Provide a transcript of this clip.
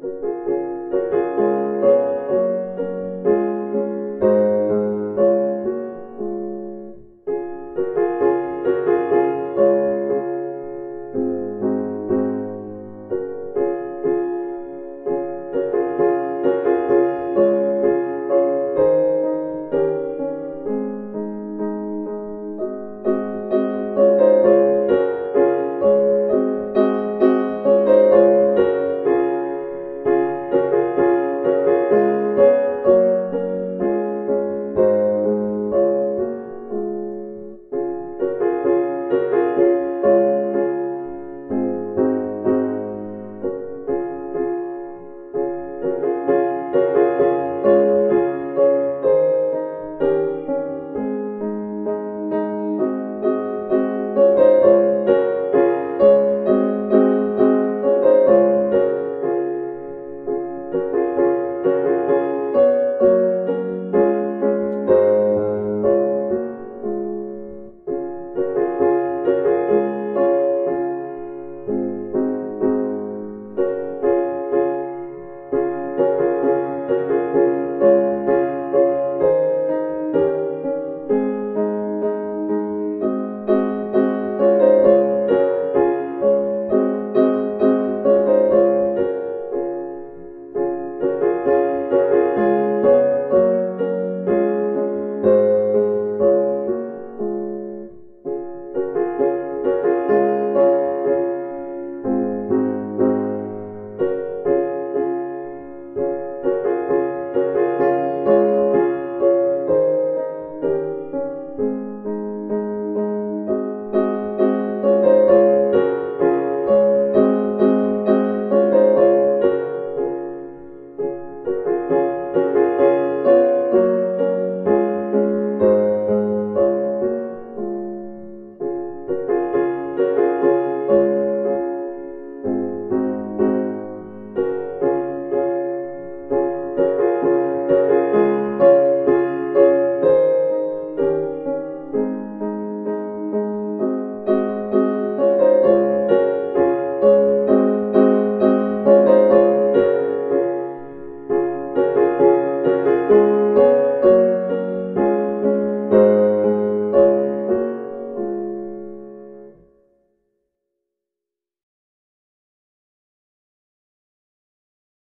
Música